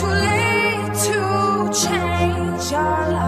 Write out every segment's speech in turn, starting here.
too late to change your life.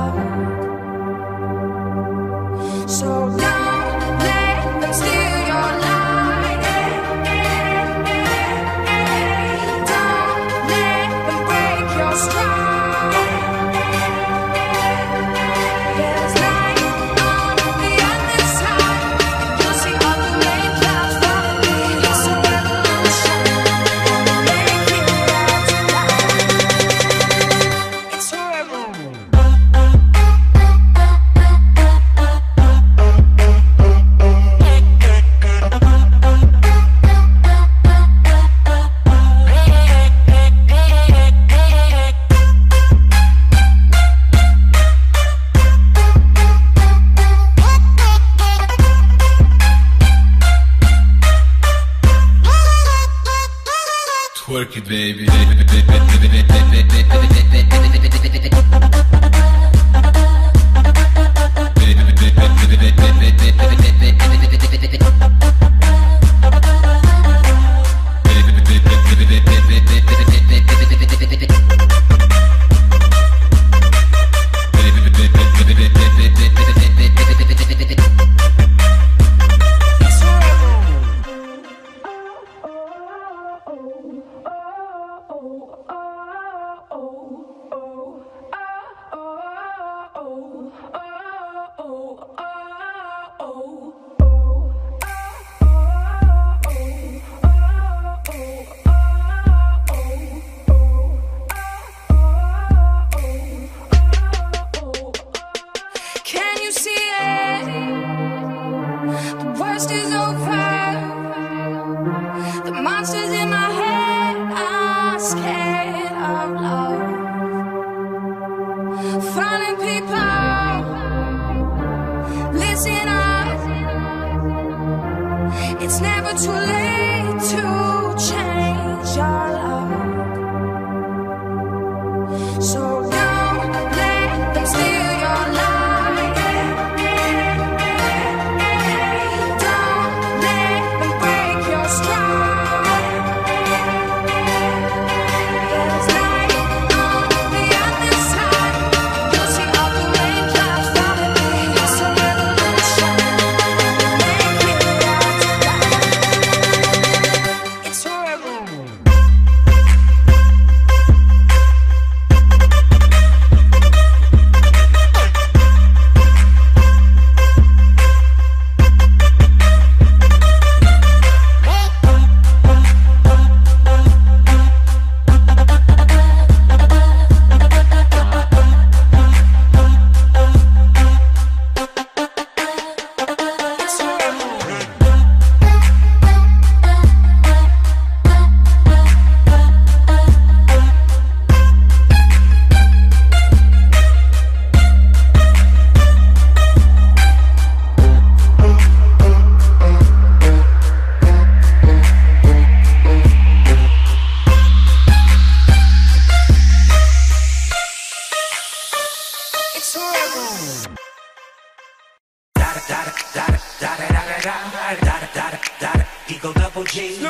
Work it, baby. Can of love. Falling people, listen up. It's never too late It's forever. Eagle double G.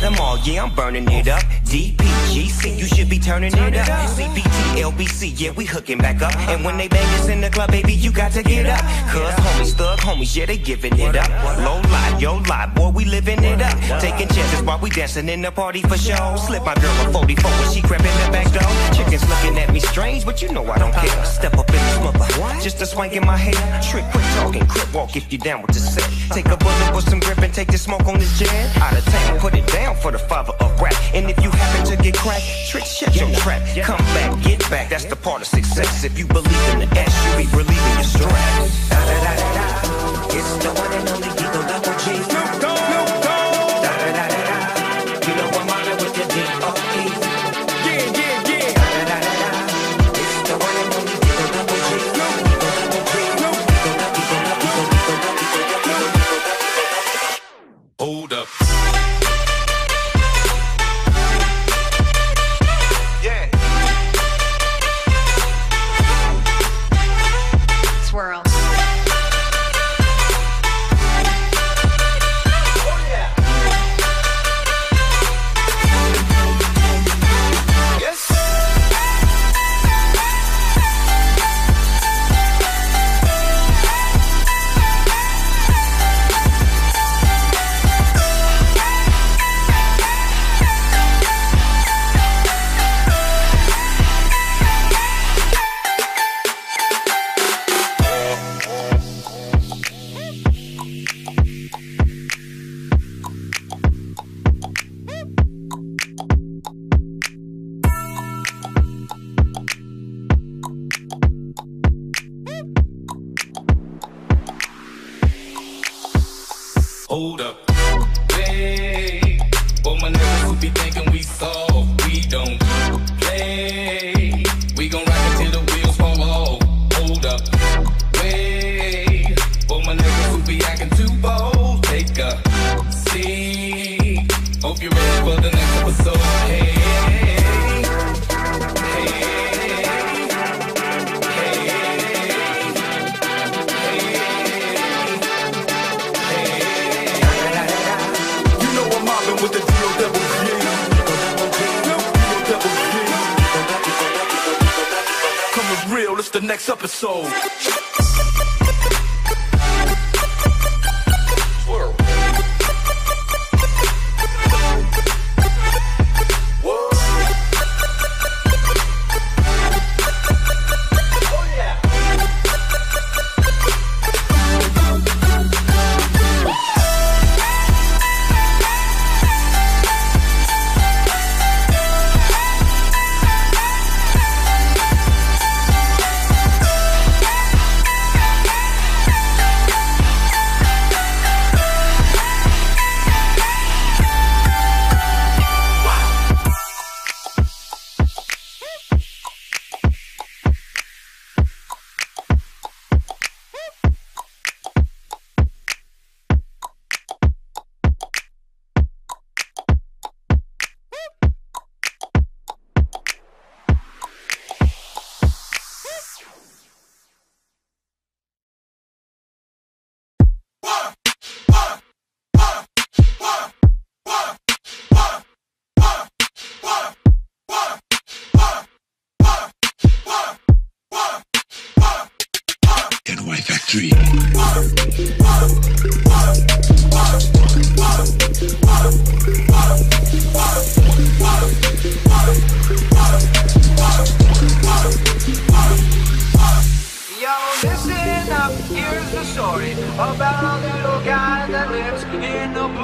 Them all, yeah, I'm burning it up. DPGC, you should be turning it up. CPT, LBC, yeah, we hooking back up. And when they bang us in the club, baby, you got to get up. Cause homies, thug homies, yeah, they giving it up. Low lie, yo lie, boy, we living it up. Taking chances while we dancing in the party for show. Slip my girl a 44 when she crept in the back door. Chickens looking at me strange, but you know I don't care. Step up in the smother, just a swank in my hair. Trick, quick talking, crip walk if you down with the set. Take a bullet with some grip and take the smoke on this jet. Out of town, put it down for the father of rap. And if you happen to get cracked, trick, shut your trap. Come back, get back, that's the part of success. If you believe in the S, you be relieving your stress.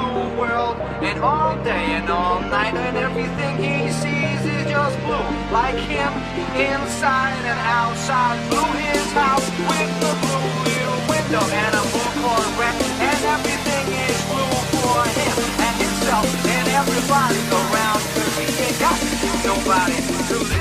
blue world. And all day and all night, and everything he sees is just blue. Like him, inside and outside. Blue his house with the blue little window and a blue Corvette. And everything is blue for him and himself and everybody around. Cause he ain't got nobody to live.